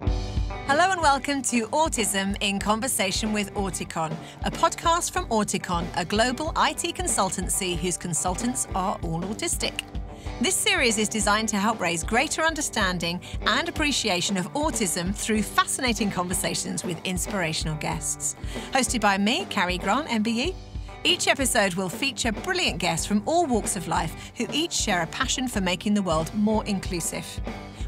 Hello and welcome to Autism in Conversation with Auticon, a podcast from Auticon, a global IT consultancy whose consultants are all autistic. This series is designed to help raise greater understanding and appreciation of autism through fascinating conversations with inspirational guests. Hosted by me, Carrie Grant, MBE. Each episode will feature brilliant guests from all walks of life who each share a passion for making the world more inclusive.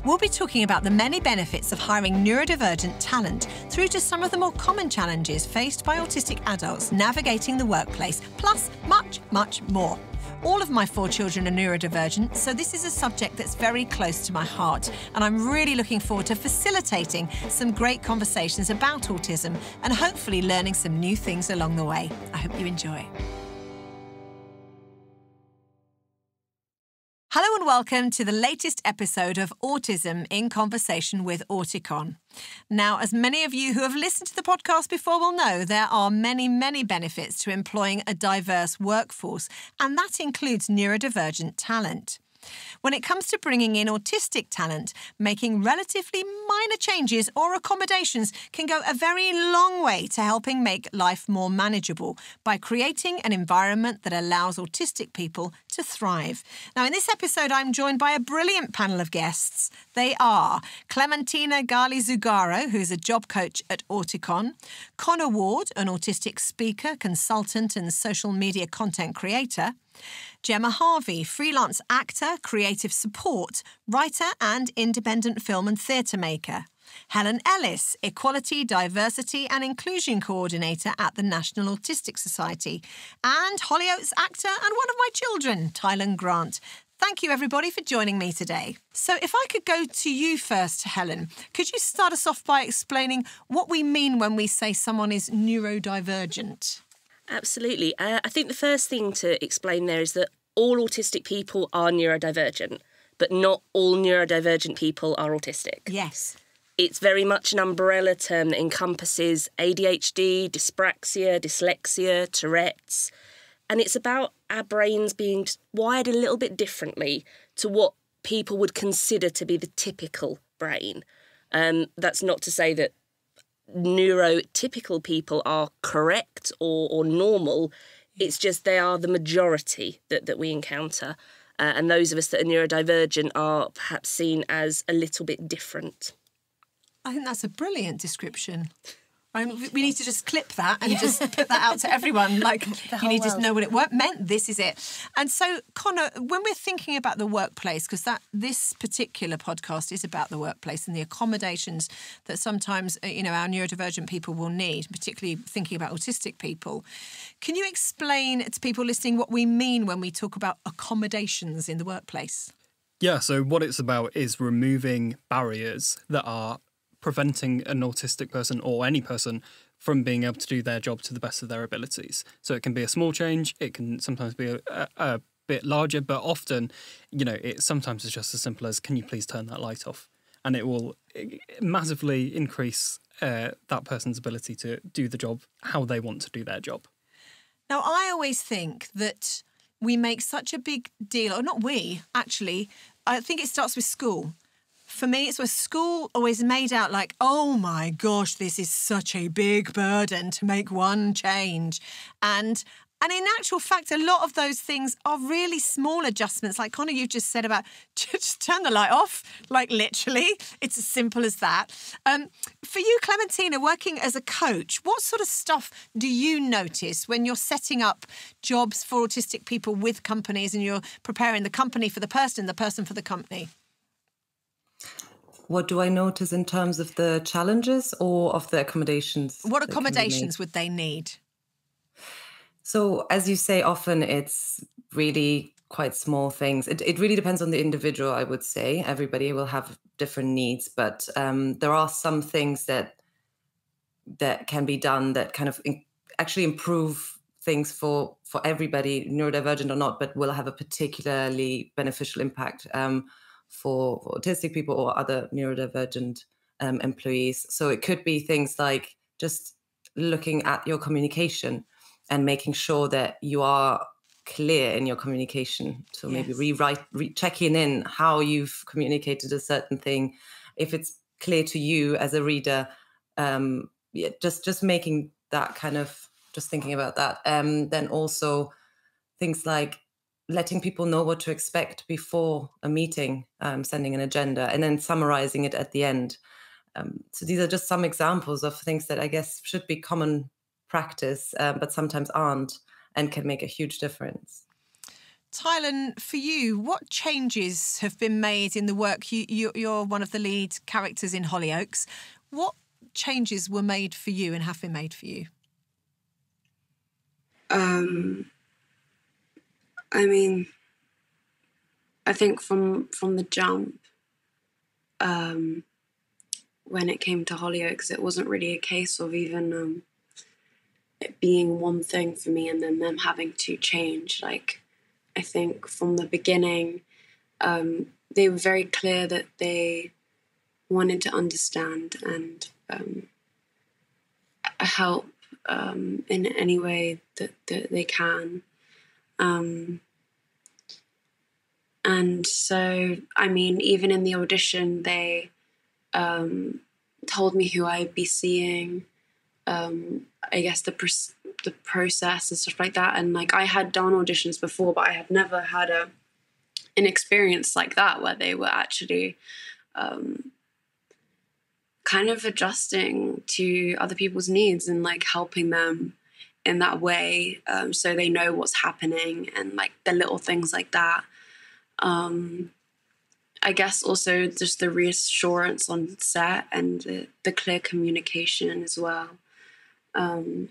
We'll be talking about the many benefits of hiring neurodivergent talent through to some of the more common challenges faced by autistic adults navigating the workplace, plus much, much more. All of my four children are neurodivergent, so this is a subject that's very close to my heart, and I'm really looking forward to facilitating some great conversations about autism and hopefully learning some new things along the way. I hope you enjoy. Hello and welcome to the latest episode of Autism in Conversation with Auticon. Now, as many of you who have listened to the podcast before will know, there are many, many benefits to employing a diverse workforce, and that includes neurodivergent talent. When it comes to bringing in autistic talent, making relatively minor changes or accommodations can go a very long way to helping make life more manageable by creating an environment that allows autistic people to thrive. Now, in this episode, I'm joined by a brilliant panel of guests. They are Clementina Galli-Zugaro, who's a job coach at Auticon, Connor Ward, an autistic speaker, consultant, and social media content creator. Gemma Harvey, freelance actor, creative support, writer, and independent film and theatre maker. Helen Ellis, Equality, Diversity and Inclusion Coordinator at the National Autistic Society. And Hollyoaks actor and one of my children, Tylan Grant. Thank you, everybody, for joining me today. So, if I could go to you first, Helen, could you start us off by explaining what we mean when we say someone is neurodivergent? Absolutely. Uh, I think the first thing to explain there is that all autistic people are neurodivergent, but not all neurodivergent people are autistic. Yes. It's very much an umbrella term that encompasses ADHD, dyspraxia, dyslexia, Tourette's. And it's about our brains being wired a little bit differently to what people would consider to be the typical brain. Um, that's not to say that neurotypical people are correct or, or normal. It's just they are the majority that, that we encounter. Uh, and those of us that are neurodivergent are perhaps seen as a little bit different. I think that's a brilliant description. I mean, we need to just clip that and yeah. just put that out to everyone. Like, you need world. to know what it meant. This is it. And so, Connor, when we're thinking about the workplace, because that this particular podcast is about the workplace and the accommodations that sometimes uh, you know our neurodivergent people will need, particularly thinking about autistic people. Can you explain to people listening what we mean when we talk about accommodations in the workplace? Yeah, so what it's about is removing barriers that are preventing an autistic person or any person from being able to do their job to the best of their abilities. So it can be a small change, it can sometimes be a, a, bit larger, but often, you know, it sometimes is just as simple as can you please turn that light off? And it will massively increase uh, that person's ability to do the job how they want to do their job. Now, I always think that we make such a big deal, or not we, actually, I think it starts with school for me, it's where school always made out like, oh my gosh, this is such a big burden to make one change. And and in actual fact, a lot of those things are really small adjustments. Like Connor, you just said about just turn the light off, like literally. It's as simple as that. Um, for you, Clementina, working as a coach, what sort of stuff do you notice when you're setting up jobs for autistic people with companies and you're preparing the company for the person, the person for the company? What do I notice in terms of the challenges or of the accommodations? What accommodations would they need? So, as you say, often it's really quite small things. It, it really depends on the individual, I would say. Everybody will have different needs, but um, there are some things that that can be done that kind of in, actually improve things for for everybody, neurodivergent or not, but will have a particularly beneficial impact. Um, for, for autistic people or other neurodivergent um, employees. So it could be things like just looking at your communication and making sure that you are clear in your communication. So yes. maybe rewrite, re- checking in how you've communicated a certain thing. If it's clear to you as a reader. Um, yeah, just just making that kind of just thinking about that. Um, then also things like letting people know what to expect before a meeting, um, sending an agenda, and then summarizing it at the end. Um, so these are just some examples of things that I guess should be common practice, uh, but sometimes aren't, and can make a huge difference. Tylan, for you, what changes have been made in the work? You, you, are one of the lead characters in Hollyoaks. What changes were made for you and have been made for you? Um, I mean, I think from from the jump, um, when it came to Hollyoaks, it wasn't really a case of even um, it being one thing for me and then them having to change. Like I think from the beginning, um, they were very clear that they wanted to understand and um, help um, in any way that, that they can. Um, and so, I mean, even in the audition, they um, told me who I'd be seeing. Um, I guess the the process and stuff like that. And like I had done auditions before, but I had never had a an experience like that where they were actually um, kind of adjusting to other people's needs and like helping them in that way um, so they know what's happening and like the little things like that. Um, i guess also just the reassurance on set and the, the clear communication as well. Um,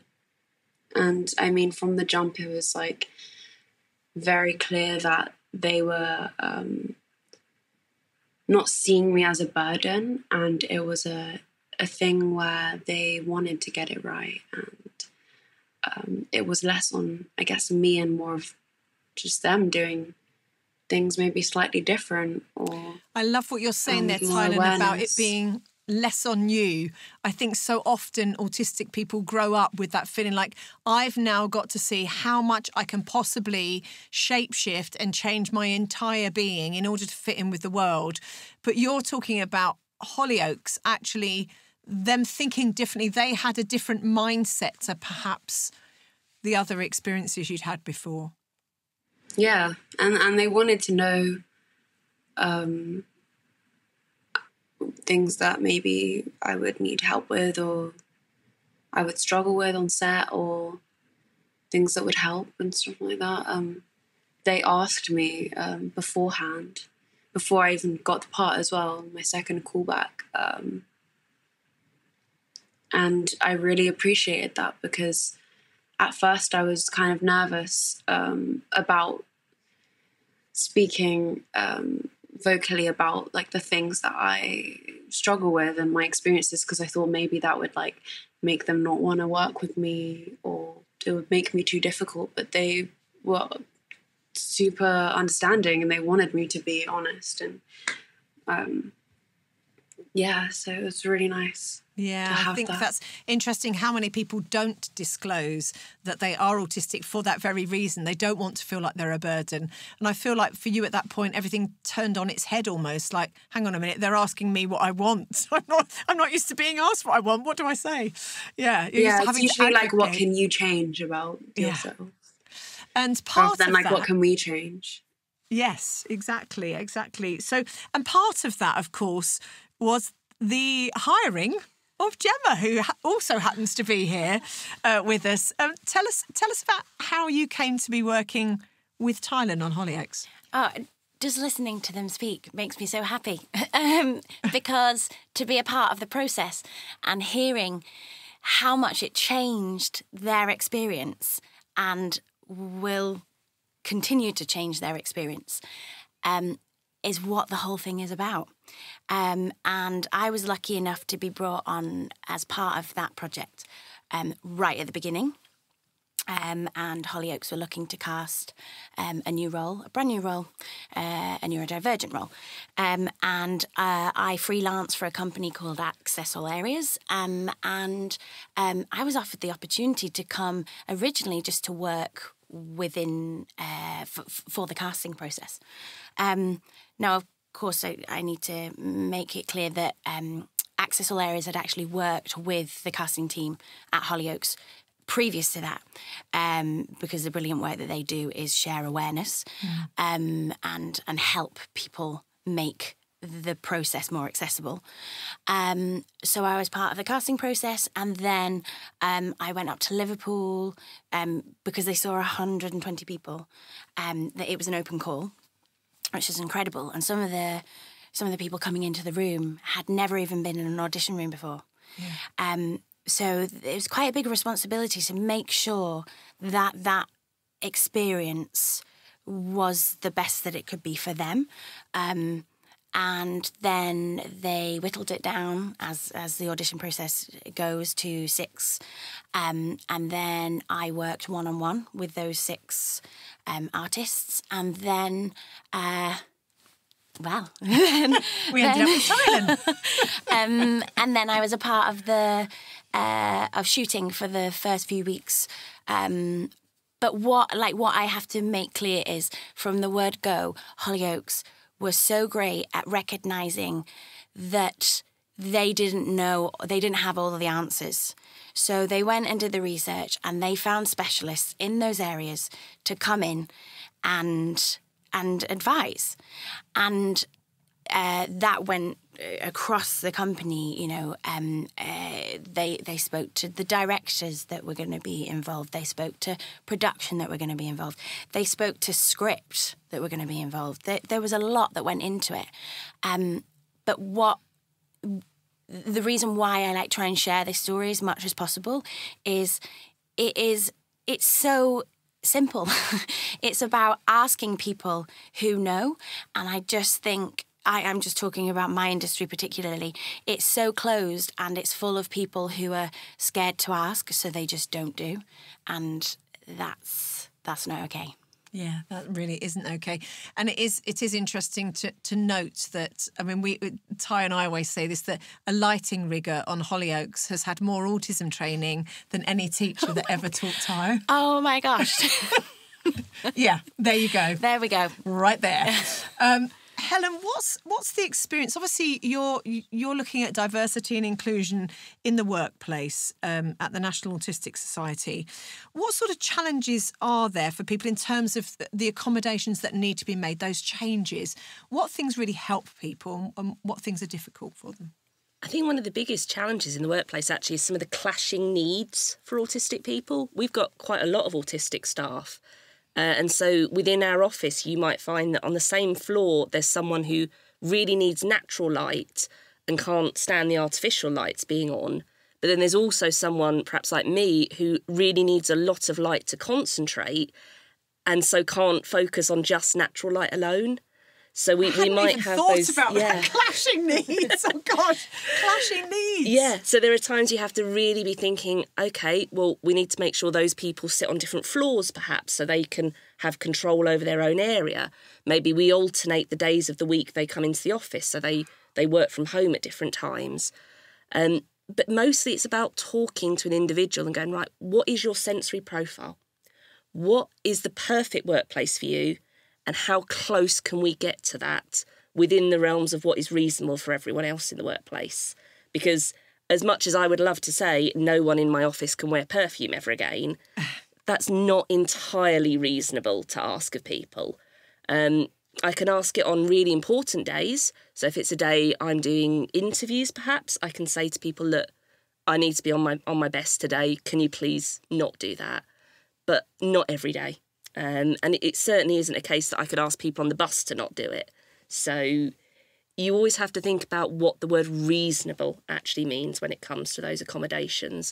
and I mean, from the jump, it was like very clear that they were um, not seeing me as a burden, and it was a a thing where they wanted to get it right, and um, it was less on, I guess, me and more of just them doing things maybe slightly different. Or I love what you're saying um, there, Tylan, about it being less on you. I think so often autistic people grow up with that feeling like I've now got to see how much I can possibly shapeshift and change my entire being in order to fit in with the world. But you're talking about Hollyoaks actually them thinking differently. They had a different mindset to perhaps the other experiences you'd had before. Yeah, and and they wanted to know um, things that maybe I would need help with or I would struggle with on set or things that would help and stuff like that. Um, they asked me um, beforehand, before I even got the part as well, my second callback. Um, and I really appreciated that because at first I was kind of nervous um, about speaking um, vocally about like the things that I struggle with and my experiences because I thought maybe that would like make them not want to work with me or it would make me too difficult. But they were super understanding and they wanted me to be honest and um, yeah, so it was really nice. Yeah, I think that. that's interesting how many people don't disclose that they are autistic for that very reason. They don't want to feel like they're a burden. And I feel like for you at that point, everything turned on its head almost like, hang on a minute, they're asking me what I want. I'm not I'm not used to being asked what I want. What do I say? Yeah. Yeah, it's usually like what can you change about yourself? Yeah. And part Rather than like that, what can we change? Yes, exactly, exactly. So, and part of that, of course, was the hiring of Gemma, who also happens to be here uh, with us. Um, tell us, tell us about how you came to be working with Tylan on Hollyoaks. Oh, just listening to them speak makes me so happy um, because to be a part of the process and hearing how much it changed their experience and will continue to change their experience um, is what the whole thing is about. Um, and I was lucky enough to be brought on as part of that project um, right at the beginning. Um, and Hollyoaks were looking to cast um, a new role, a brand new role, uh, a neurodivergent role. Um, and uh, I freelance for a company called Access All Areas. Um, and um, I was offered the opportunity to come originally just to work within uh, for the casting process. Um, now, course, I, I, need to make it clear that um, Access All Areas had actually worked with the casting team at Hollyoaks previous to that, um, because the brilliant work that they do is share awareness um, and and help people make the process more accessible. Um, so I was part of the casting process, and then um, I went up to Liverpool um, because they saw 120 people. Um, that it was an open call, which is incredible. And some of the some of the people coming into the room had never even been in an audition room before. Um, so it was quite a big responsibility to make sure that that experience was the best that it could be for them. Um, and then they whittled it down as as the audition process goes to six, um, and then I worked one on one with those six um, artists, and then. Uh, well, We ended up with Tylan. um, and then I was a part of the uh, of shooting for the first few weeks. Um, but what like what I have to make clear is from the word go, Hollyoaks was so great at recognizing that they didn't know they didn't have all the answers. So they went and did the research and they found specialists in those areas to come in and and advise. And uh, that went across the company. You know, um, uh, they they spoke to the directors that were going to be involved. They spoke to production that were going to be involved. They spoke to script that were going to be involved. There, there was a lot that went into it. Um, but what the reason why I like try and share this story as much as possible is it is it's so simple. it's about asking people who know, and I just think I am just talking about my industry particularly. It's so closed and it's full of people who are scared to ask, so they just don't do, and that's that's not okay. Yeah, that really isn't okay, and it is. It is interesting to to note that. I mean, we Ty and I always say this that a lighting rigger on Hollyoaks has had more autism training than any teacher that ever taught Ty. Oh my gosh! Yeah, there you go. there we go. right there. Um, Helen, what's what's the experience? Obviously, you're you're looking at diversity and inclusion in the workplace um, at the National Autistic Society. What sort of challenges are there for people in terms of the- the accommodations that need to be made? Those changes. What things really help people, and what things are difficult for them? I think one of the biggest challenges in the workplace actually is some of the clashing needs for autistic people. We've got quite a lot of autistic staff. Uh, and so within our office, you might find that on the same floor, there's someone who really needs natural light and can't stand the artificial lights being on. But then there's also someone, perhaps like me, who really needs a lot of light to concentrate and so can't focus on just natural light alone. So we, we might even have thought those. about yeah. that. clashing needs. Oh gosh, clashing needs. Yeah, so there are times you have to really be thinking, okay, well, we need to make sure those people sit on different floors perhaps so they can have control over their own area. Maybe we alternate the days of the week they come into the office so they, they work from home at different times. Um, but mostly it's about talking to an individual and going, right, what is your sensory profile? What is the perfect workplace for you? And how close can we get to that within the realms of what is reasonable for everyone else in the workplace? Because as much as I would love to say no one in my office can wear perfume ever again, that's not entirely reasonable to ask of people. Um, I can ask it on really important days. So if it's a day I'm doing interviews, perhaps I can say to people, "Look, I need to be on my on my best today. Can you please not do that?" But not every day. Um, and it certainly isn't a case that I could ask people on the bus to not do it. So you always have to think about what the word reasonable actually means when it comes to those accommodations,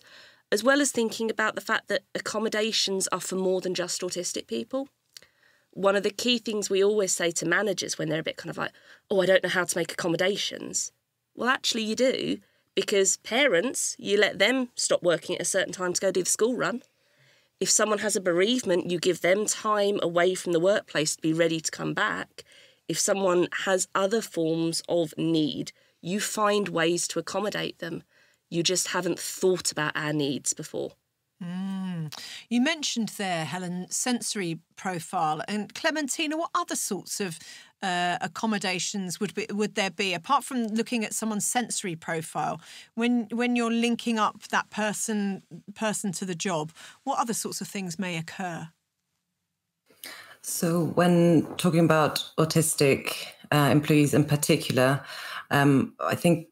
as well as thinking about the fact that accommodations are for more than just autistic people. One of the key things we always say to managers when they're a bit kind of like, oh, I don't know how to make accommodations. Well, actually, you do, because parents, you let them stop working at a certain time to go do the school run. If someone has a bereavement, you give them time away from the workplace to be ready to come back. If someone has other forms of need, you find ways to accommodate them. You just haven't thought about our needs before. You mentioned there, Helen, sensory profile, and Clementina. What other sorts of uh, accommodations would be, would there be apart from looking at someone's sensory profile when when you're linking up that person person to the job? What other sorts of things may occur? So, when talking about autistic uh, employees in particular, um, I think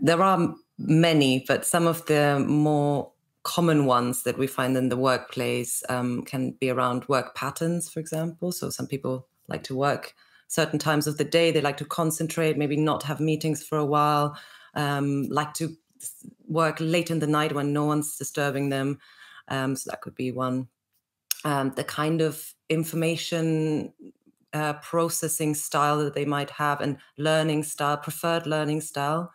there are many, but some of the more common ones that we find in the workplace um, can be around work patterns, for example. So, some people like to work certain times of the day, they like to concentrate, maybe not have meetings for a while, um, like to work late in the night when no one's disturbing them. Um, so, that could be one. Um, the kind of information uh, processing style that they might have and learning style, preferred learning style.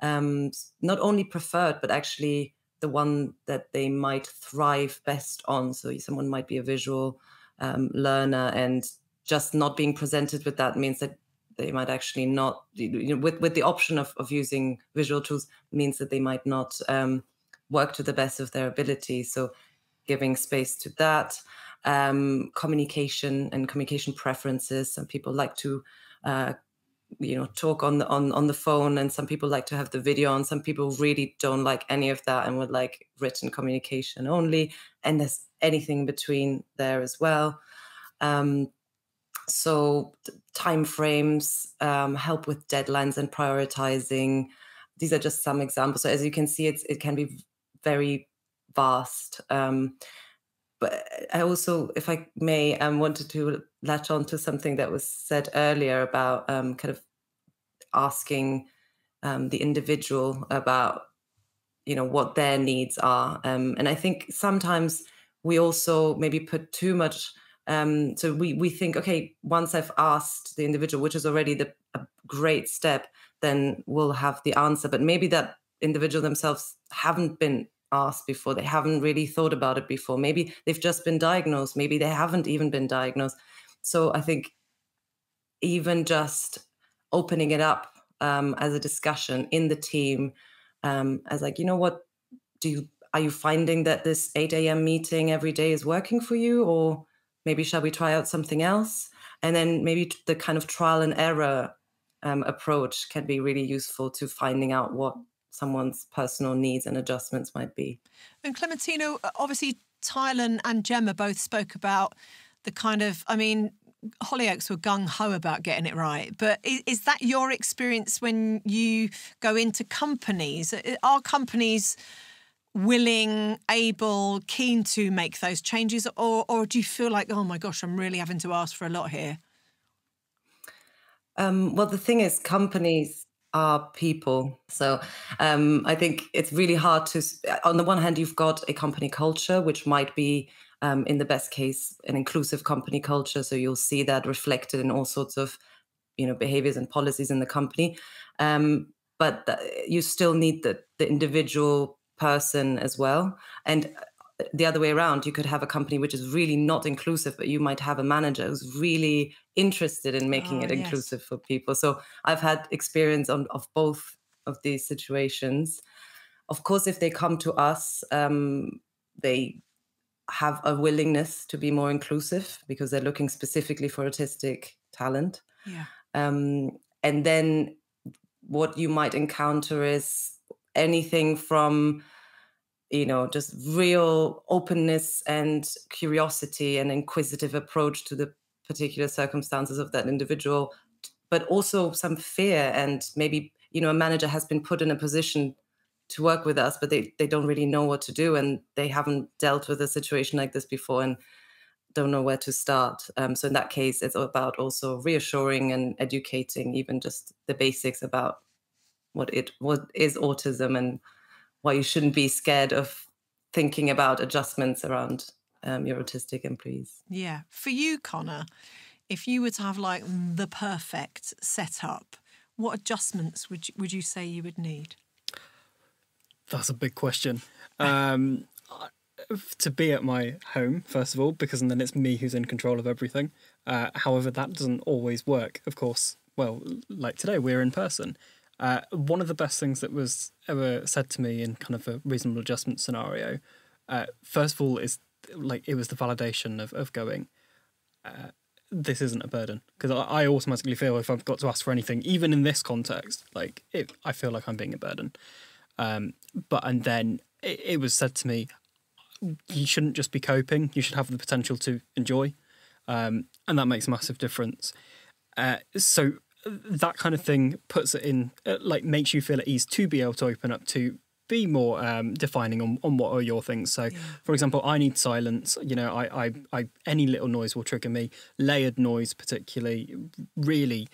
Um, not only preferred, but actually the one that they might thrive best on. So someone might be a visual um, learner, and just not being presented with that means that they might actually not, you know, with with the option of of using visual tools means that they might not um, work to the best of their ability. So giving space to that um, communication and communication preferences. Some people like to, uh, you know, talk on the on on the phone, and some people like to have the video. And some people really don't like any of that and would like written communication only. And there's anything between there as well. Um, so time frames um, help with deadlines and prioritizing. These are just some examples. So as you can see, it's it can be very vast. Um, but I also, if I may, um, wanted to latch on to something that was said earlier about um, kind of asking um, the individual about, you know, what their needs are. Um, and I think sometimes we also maybe put too much. Um, so we we think, okay, once I've asked the individual, which is already the a great step, then we'll have the answer. But maybe that individual themselves haven't been asked before. They haven't really thought about it before. Maybe they've just been diagnosed. Maybe they haven't even been diagnosed. So I think even just opening it up um, as a discussion in the team, um, as like, you know what, do you are you finding that this 8 a.m. meeting every day is working for you? Or maybe shall we try out something else? And then maybe the kind of trial and error um, approach can be really useful to finding out what someone's personal needs and adjustments might be. And Clementina, uh, obviously, Tylan and Gemma both spoke about the kind of, I mean, Hollyoaks were gung ho about getting it right, but is, is, that your experience when you go into companies? Uh, uh, are companies willing, able, keen to make those changes, or or do you feel like, oh my gosh, I'm really having to ask for a lot here? Um, well, the thing is, companies are people. So um, I think it's really hard to. On the one hand, you've got a company culture, which might be, um, in the best case, an inclusive company culture. So you'll see that reflected in all sorts of, you know, behaviors and policies in the company. Um, but you still need the the individual person as well. And the other way around, you could have a company which is really not inclusive, but you might have a manager who's really interested in making oh, it yes. inclusive for people. So I've had experience on, of both of these situations. Of course, if they come to us, um, they have a willingness to be more inclusive because they're looking specifically for autistic talent. Yeah. Um, and then what you might encounter is anything from you know just real openness and curiosity and inquisitive approach to the particular circumstances of that individual but also some fear and maybe you know a manager has been put in a position to work with us but they, they don't really know what to do and they haven't dealt with a situation like this before and don't know where to start. Um, so in that case it's about also reassuring and educating even just the basics about what it what is autism and why you shouldn't be scared of thinking about adjustments around um, your autistic employees. Yeah. For you, Connor, if you were to have like the perfect setup, what adjustments would you, would you say you would need? That's a big question. Um, to be at my home, first of all, because and then it's me who's in control of everything. Uh, however, that doesn't always work, of course. Well, like today, we're in person. Uh, one of the best things that was ever said to me in kind of a reasonable adjustment scenario Uh, first of all, is like it was the validation of of going. Uh, this isn't a burden because I, I automatically feel if I've got to ask for anything, even in this context, like it, I feel like I'm being a burden. Um, but and then it, it was said to me, you shouldn't just be coping. You should have the potential to enjoy, um, and that makes a massive difference. Uh, so that kind of thing puts it in, uh, like, makes you feel at ease to be able to open up to be more um, defining on, on what are your things. So, yeah. for example, I need silence. You know, I, I, I, any little noise will trigger me. Layered noise, particularly, really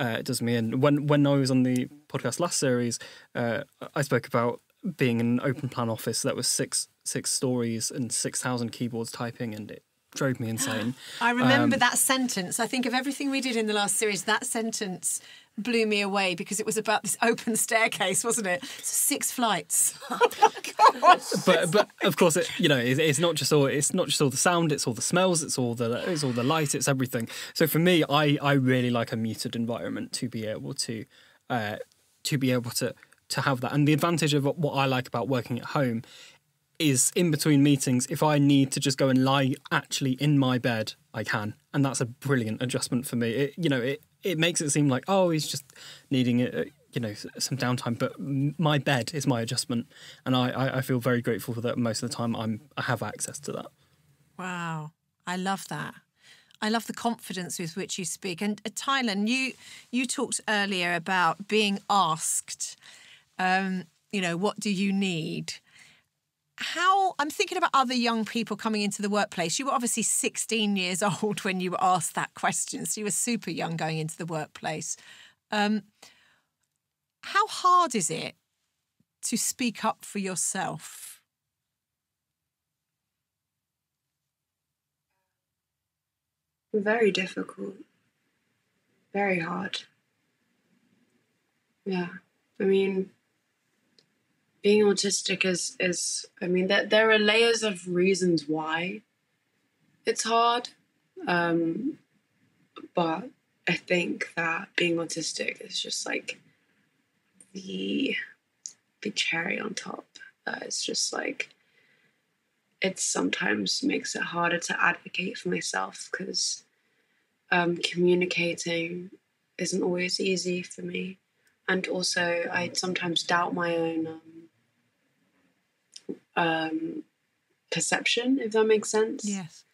uh, does me in. When when I was on the podcast last series, uh, I spoke about being in an open plan office that was six six stories and six thousand keyboards typing, and it drove me insane. I remember um, that sentence. I think of everything we did in the last series. That sentence blew me away because it was about this open staircase, wasn't it? Six flights. Oh but but of course, it, you know, it's, it's, not just all it's not just all the sound. It's all the smells. It's all the it's all the light. It's everything. So for me, I I really like a muted environment to be able to uh, to be able to to have that. And the advantage of what I like about working at home is in between meetings, if I need to just go and lie actually in my bed, I can, and that's a brilliant adjustment for me. It, you know, it it makes it seem like oh, he's just needing uh, you know, some downtime. But my bed is my adjustment, and I, I feel very grateful for that. Most of the time, I'm I have access to that. Wow, I love that. I love the confidence with which you speak. And uh, Tylan, you you talked earlier about being asked, um, you know, what do you need? How I'm thinking about other young people coming into the workplace. You were obviously 16 years old when you were asked that question, so you were super young going into the workplace. Um, how hard is it to speak up for yourself? Very difficult. Very hard. Yeah. I mean, being autistic is is I mean that there, there are layers of reasons why it's hard. Um, but I think that being autistic is just like the the cherry on top. Uh, it's just like it sometimes makes it harder to advocate for myself because um, communicating isn't always easy for me, and also I sometimes doubt my own um, um, perception, if that makes sense. Yes.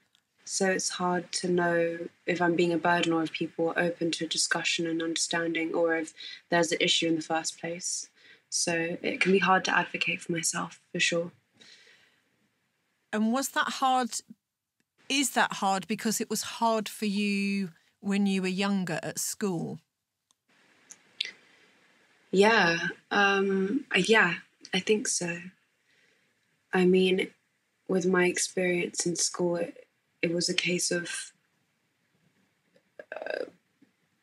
So it's hard to know if I'm being a burden or if people are open to discussion and understanding or if there's an issue in the first place. So it can be hard to advocate for myself for sure. And was that hard? Is that hard because it was hard for you when you were younger at school? Yeah, um, yeah, I think so. I mean, with my experience in school, it, it was a case of uh,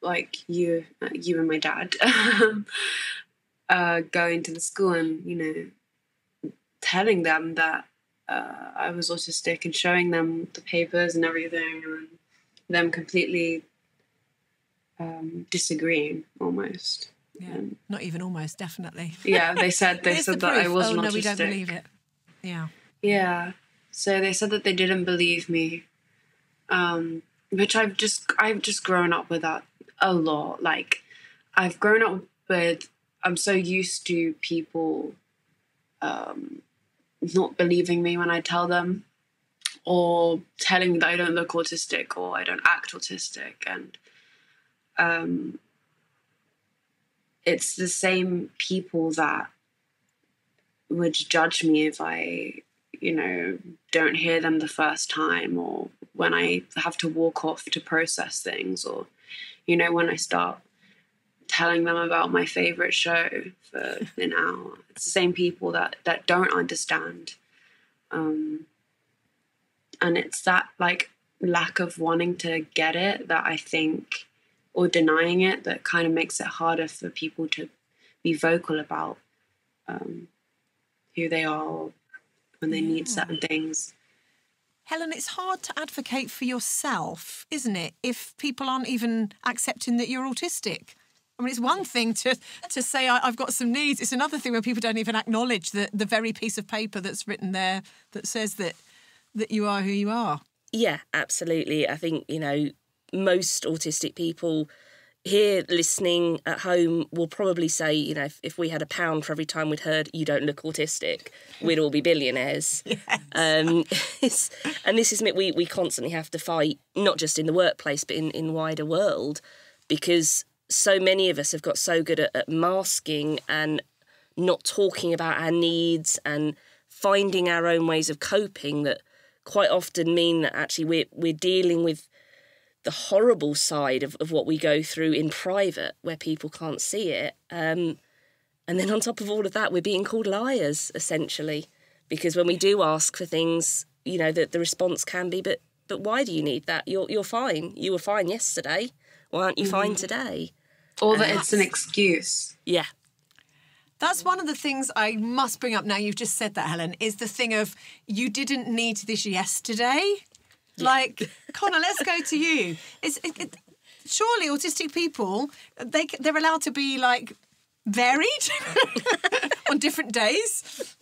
like you, uh, you and my dad, uh, going to the school and you know telling them that uh, I was autistic and showing them the papers and everything, and them completely um, disagreeing almost. Yeah, not even almost, definitely. Yeah, they said they said the that I wasn't oh, no, autistic. we don't believe it. Yeah. Yeah. So they said that they didn't believe me. Um, which I've just I've just grown up with that a lot. Like I've grown up with I'm so used to people um, not believing me when I tell them or telling me that I don't look autistic or I don't act autistic and um, it's the same people that would judge me if I, you know, don't hear them the first time or when I have to walk off to process things or, you know, when I start telling them about my favorite show for an hour. It's the same people that that don't understand. Um, and it's that like lack of wanting to get it that I think or denying it that kind of makes it harder for people to be vocal about um, who they are when they yeah. need certain things. Helen, it's hard to advocate for yourself, isn't it, if people aren't even accepting that you're autistic? I mean, it's one thing to to say I, have got some needs. It's another thing when people don't even acknowledge the the very piece of paper that's written there that says that that you are who you are. Yeah, absolutely. I think you know most autistic people here listening at home will probably say, you know, if, if, we had a pound for every time we'd heard you don't look autistic, we'd all be billionaires. Yes. Um, and this is we we constantly have to fight, not just in the workplace, but in in wider world, because so many of us have got so good at, at masking and not talking about our needs and finding our own ways of coping that quite often mean that actually we're we're dealing with the horrible side of, of what we go through in private where people can't see it. Um, and then on top of all of that, we're being called liars, essentially. Because when we do ask for things, you know, that the response can be, but but why do you need that? You're you're fine. You were fine yesterday. Why aren't you mm-hmm. fine today? Or that it's an excuse. Yeah. That's one of the things I must bring up now. You've just said that, Helen, is the thing of you didn't need this yesterday. Like, Connor, let's go to you. It's, it, it, surely autistic people they they're allowed to be like varied on different days.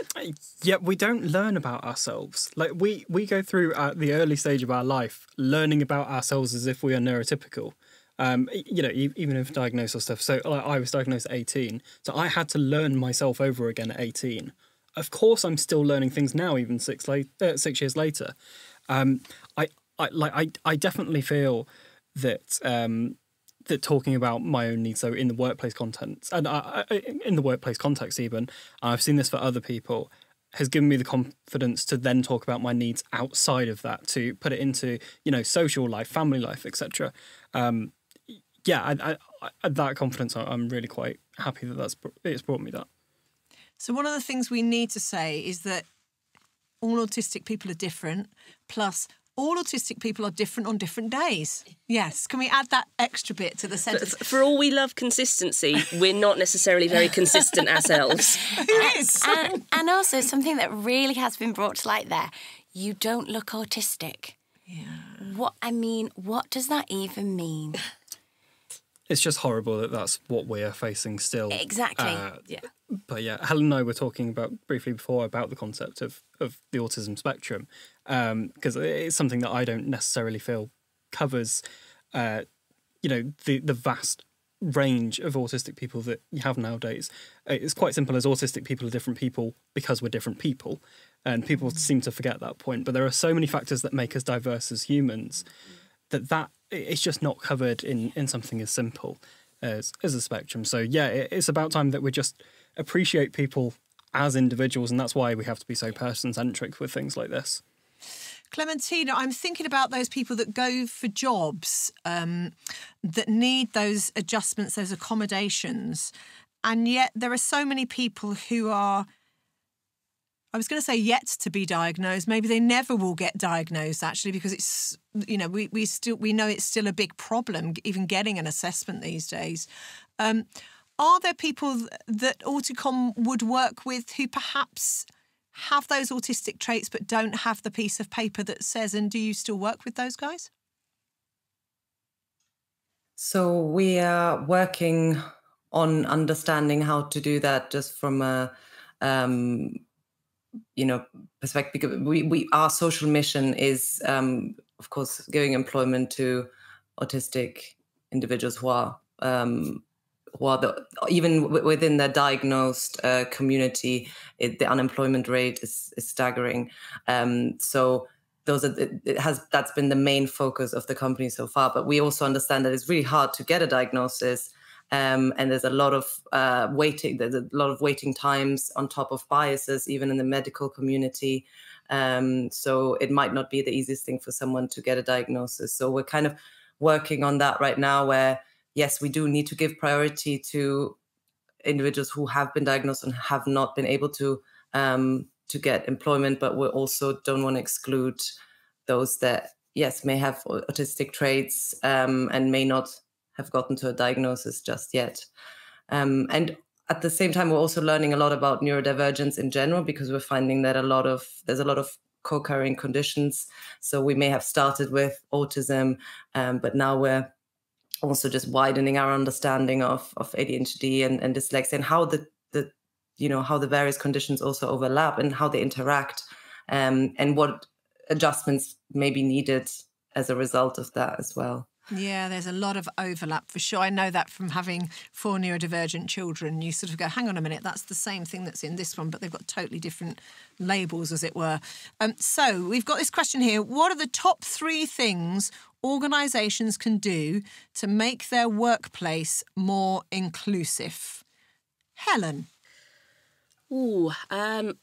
Yeah, we don't learn about ourselves. Like we we go through at the early stage of our life learning about ourselves as if we are neurotypical. Um, you know, even if diagnosed or stuff. So like, I was diagnosed at 18, so I had to learn myself over again at 18. Of course, I'm still learning things now, even six late, uh, six years later. Um, I, like I, I definitely feel that um, that talking about my own needs, so in the workplace context and I, I, in the workplace context, even I've seen this for other people, has given me the confidence to then talk about my needs outside of that, to put it into you know social life, family life, etc. Um, yeah, I, that confidence, I'm really quite happy that that's it's brought me that. So one of the things we need to say is that all autistic people are different. Plus, all autistic people are different on different days. Yes. Can we add that extra bit to the sentence? For all we love consistency, we're not necessarily very consistent ourselves. Who is? And, and, also, something that really has been brought to light there you don't look autistic. Yeah. What, I mean, what does that even mean? It's just horrible that that's what we're facing still. Exactly. Uh, yeah. But yeah, Helen and I were talking about briefly before about the concept of of the autism spectrum because um, it's something that I don't necessarily feel covers, uh, you know, the the vast range of autistic people that you have nowadays. It's quite simple as autistic people are different people because we're different people, and people mm. seem to forget that point. But there are so many factors that make us diverse as humans that that it's just not covered in in something as simple as as a spectrum. So yeah, it, it's about time that we just appreciate people as individuals, and that's why we have to be so person centric with things like this. Clementina, I'm thinking about those people that go for jobs um, that need those adjustments, those accommodations, and yet there are so many people who are I was going to say yet to be diagnosed. Maybe they never will get diagnosed actually because it's you know we we still we know it's still a big problem even getting an assessment these days. Um, are there people that Auticon would work with who perhaps have those autistic traits but don't have the piece of paper that says? And do you still work with those guys? So we are working on understanding how to do that just from a um, you know perspective because we, we our social mission is um, of course giving employment to autistic individuals who are um, are the, even within the diagnosed uh, community it, the unemployment rate is, is staggering um, so those are it has that's been the main focus of the company so far but we also understand that it's really hard to get a diagnosis um, and there's a lot of uh, waiting. There's a lot of waiting times on top of biases, even in the medical community. Um, so it might not be the easiest thing for someone to get a diagnosis. So we're kind of working on that right now. Where yes, we do need to give priority to individuals who have been diagnosed and have not been able to um, to get employment, but we also don't want to exclude those that yes may have autistic traits um, and may not have gotten to a diagnosis just yet. Um, and at the same time, we're also learning a lot about neurodivergence in general because we're finding that a lot of there's a lot of co-occurring conditions. So we may have started with autism, um, but now we're also just widening our understanding of of ADHD and, and dyslexia and how the the you know how the various conditions also overlap and how they interact um, and what adjustments may be needed as a result of that as well. Yeah, there's a lot of overlap for sure. I know that from having four neurodivergent children. You sort of go, hang on a minute, that's the same thing that's in this one, but they've got totally different labels, as it were. Um, so we've got this question here What are the top three things organisations can do to make their workplace more inclusive? Helen. Ooh, um,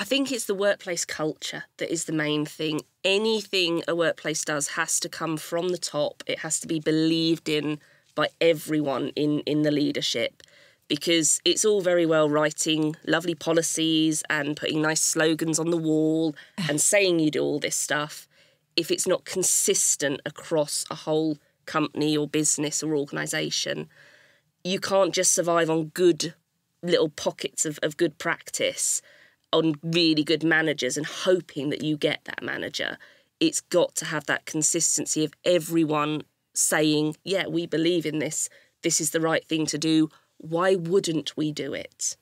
I think it's the workplace culture that is the main thing. Anything a workplace does has to come from the top. It has to be believed in by everyone in, in the leadership because it's all very well writing lovely policies and putting nice slogans on the wall and saying you do all this stuff. If it's not consistent across a whole company or business or organisation, you can't just survive on good little pockets of, of good practice on really good managers and hoping that you get that manager. It's got to have that consistency of everyone saying, yeah, we believe in this. This is the right thing to do. Why wouldn't we do it?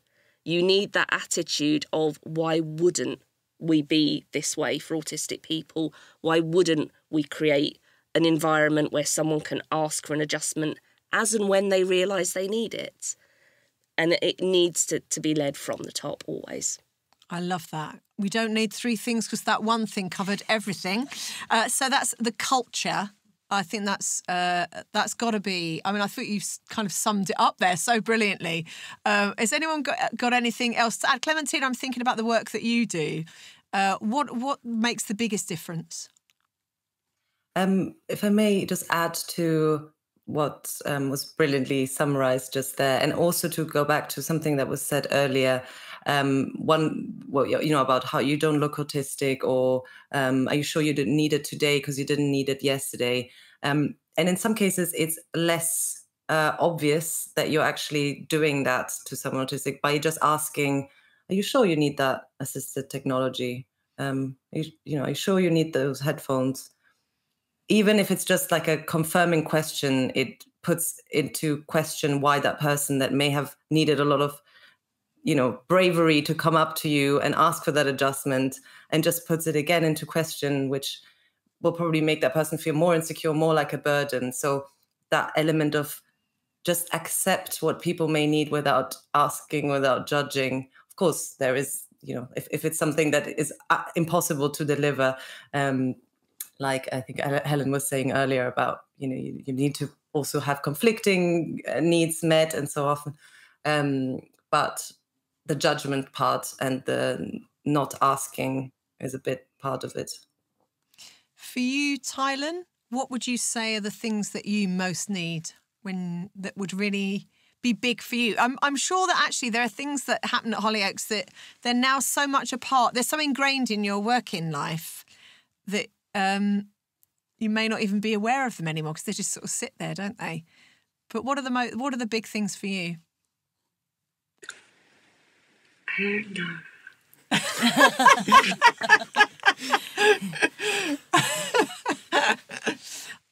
You need that attitude of why wouldn't we be this way for autistic people? Why wouldn't we create an environment where someone can ask for an adjustment as and when they realise they need it? And it needs to, to be led from the top always. I love that. We don't need three things because that one thing covered everything. Uh, so that's the culture. I think that's uh, that's got to be. I mean, I thought you kind of summed it up there so brilliantly. Uh, has anyone got got anything else to add? Clementina, I'm thinking about the work that you do. Uh, what what makes the biggest difference? Um, if I may just add to what um, was brilliantly summarized just there, and also to go back to something that was said earlier um, one well you know about how you don't look autistic or um, are you sure you didn't need it today because you didn't need it yesterday? Um, and in some cases it's less uh, obvious that you're actually doing that to someone autistic by just asking are you sure you need that assisted technology? Um, you, you know are you sure you need those headphones? Even if it's just like a confirming question it puts into question why that person that may have needed a lot of you know bravery to come up to you and ask for that adjustment and just puts it again into question which will probably make that person feel more insecure more like a burden. So that element of just accept what people may need without asking without judging. Of course there is you know if, if it's something that is uh, impossible to deliver um like i think helen was saying earlier about you know you, you need to also have conflicting uh, needs met and so often. Um but the judgment part and the not asking is a bit part of it. For you, Tylan, what would you say are the things that you most need when that would really be big for you? I'm, I'm sure that actually there are things that happen at Hollyoaks that they're now so much a part, they're so ingrained in your working life that um, you may not even be aware of them anymore because they just sort of sit there, don't they? But what are the mo- what are the big things for you? uh,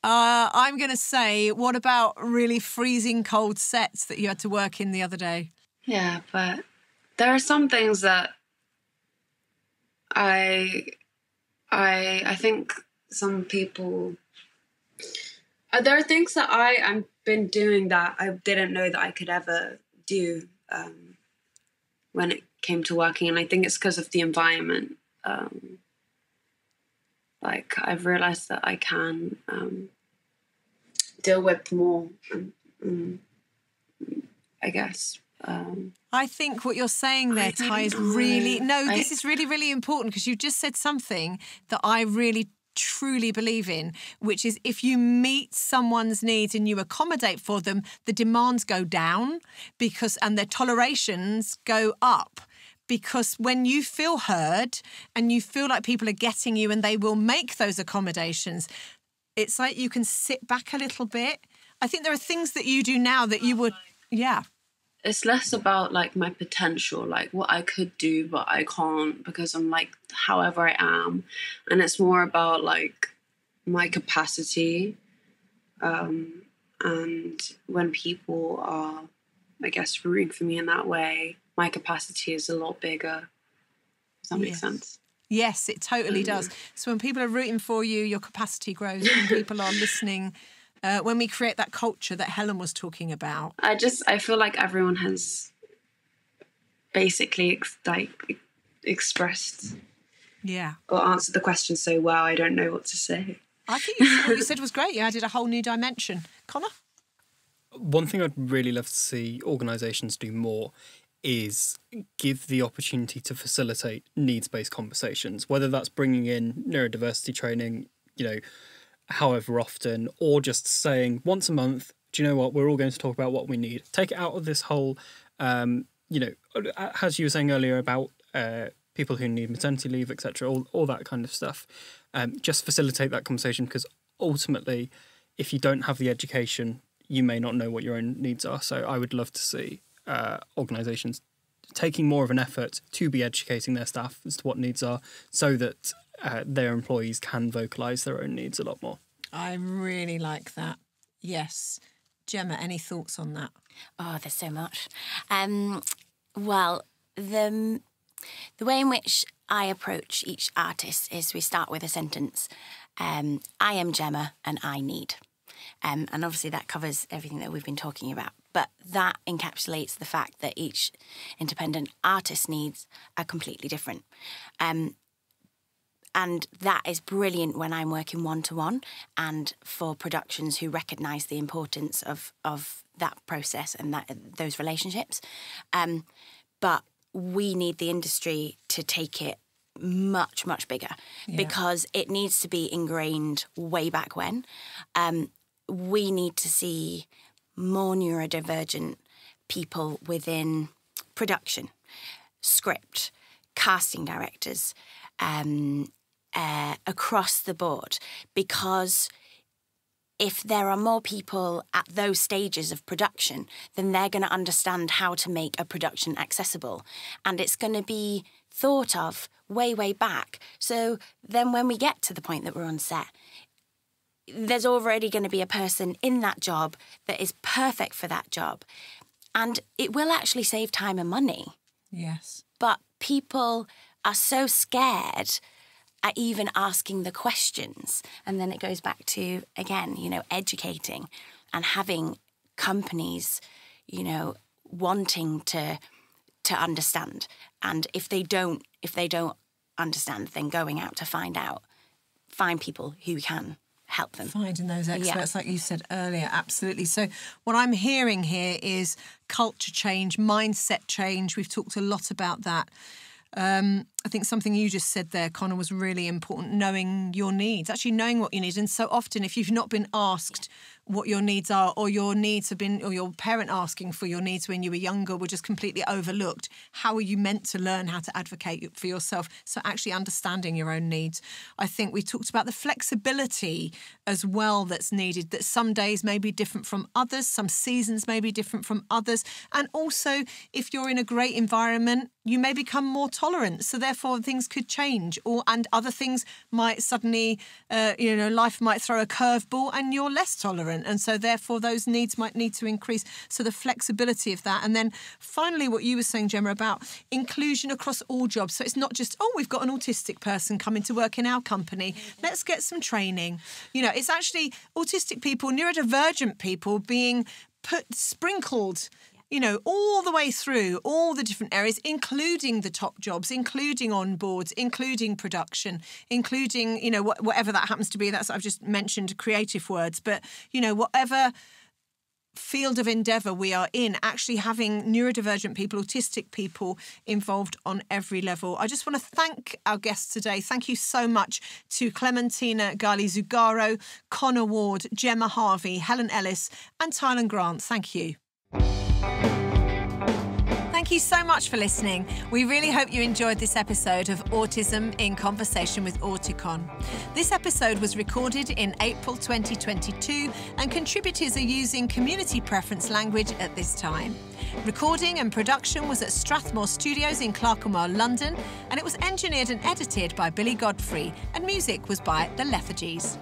I'm going to say, what about really freezing cold sets that you had to work in the other day? Yeah, but there are some things that I, I, I think some people. Uh, there are things that I I've been doing that I didn't know that I could ever do um, when it came to working, and I think it's because of the environment. Um, like I've realized that I can um, deal with more. Um, um I guess. Um, I think what you're saying there, Ty, is really no. I, this is really, really important because you just said something that I really truly believe in, which is if you meet someone's needs and you accommodate for them, the demands go down because and their tolerations go up because when you feel heard and you feel like people are getting you and they will make those accommodations, it's like you can sit back a little bit. I think there are things that you do now that you would, yeah. It's less about like my potential, like what I could do, but I can't because I'm like however I am. And it's more about like my capacity. Um, And when people are, I guess, rooting for me in that way, my capacity is a lot bigger. Does that make Yes. sense? Yes, it totally does. So when people are rooting for you, your capacity grows. When people are listening, uh, when we create that culture that Helen was talking about. I just I feel like everyone has basically ex- like expressed Yeah. or answered the question so well. I don't know what to say. I think what you said was great. You added a whole new dimension. Connor? One thing I'd really love to see organisations do more is give the opportunity to facilitate needs based conversations, whether that's bringing in neurodiversity training, you know, however often, or just saying once a month, do you know what, we're all going to talk about what we need. Take it out of this whole, um, you know, as you were saying earlier about uh, people who need maternity leave, etc., all, all that kind of stuff. Um, just facilitate that conversation because ultimately, if you don't have the education, you may not know what your own needs are. So I would love to see uh, organisations taking more of an effort to be educating their staff as to what needs are, so that uh, their employees can vocalise their own needs a lot more. I really like that. Yes. Gemma, any thoughts on that? Oh, there's so much. Um, well, the the way in which I approach each artist is we start with a sentence. Um, I am Gemma, and I need. Um, and obviously that covers everything that we've been talking about. But that encapsulates the fact that each independent artist needs are completely different. Um, and that is brilliant when I'm working one to one and for productions who recognise the importance of of that process and that those relationships. Um, but we need the industry to take it much much bigger because it needs to be ingrained way back when. Um, we need to see more neurodivergent people within production, script, casting directors, um, uh, across the board because if there are more people at those stages of production, then they're going to understand how to make a production accessible. And it's going to be thought of way, way back. So then when we get to the point that we're on set, there's already going to be a person in that job that is perfect for that job. And it will actually save time and money Yes. but people are so scared even asking the questions and then it goes back to again you know educating and having companies you know wanting to to understand and if they don't if they don't understand then going out to find out find people who can help them Finding those experts, like you said earlier, absolutely. So, what I'm hearing here is culture change, mindset change. We've talked a lot about that. Um, I think something you just said there, Connor, was really important knowing your needs, actually knowing what you need. And so often, if you've not been asked what your needs are, or your needs have been, or your parent asking for your needs when you were younger were just completely overlooked, how are you meant to learn how to advocate for yourself? So, actually understanding your own needs. I think we talked about the flexibility as well that's needed, that some days may be different from others, some seasons may be different from others. And also, if you're in a great environment, you may become more tolerant. So, therefore, things could change, or and other things might suddenly, uh, you know, life might throw a curveball and you're less tolerant. And so, therefore, those needs might need to increase. So, the flexibility of that. And then finally, what you were saying, Gemma, about inclusion across all jobs. So, it's not just, oh, we've got an autistic person coming to work in our company. Let's get some training. You know, it's actually autistic people, neurodivergent people being put, sprinkled you know, all the way through all the different areas, including the top jobs, including on boards, including production, including, you know, wh- whatever that happens to be. That's, I've just mentioned creative words, but, you know, whatever field of endeavour we are in, actually having neurodivergent people, autistic people involved on every level. I just want to thank our guests today. Thank you so much to Clementina Galli-Zugaro, Connor Ward, Gemma Harvey, Helen Ellis, and Tylan Grant. Thank you. Thank you so much for listening. We really hope you enjoyed this episode of Autism in Conversation with Auticon. This episode was recorded in April 2022 and contributors are using community preference language at this time. Recording and production was at Strathmore Studios in Clerkenwell, London, and it was engineered and edited by Billy Godfrey, and music was by The Lethargies.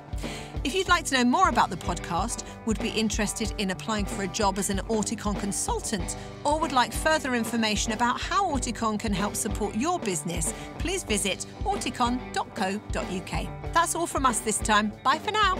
If you'd like to know more about the podcast, would be interested in applying for a job as an Auticon consultant, or would like further information about how Auticon can help support your business, please visit auticon.co.uk. That's all from us this time. Bye for now.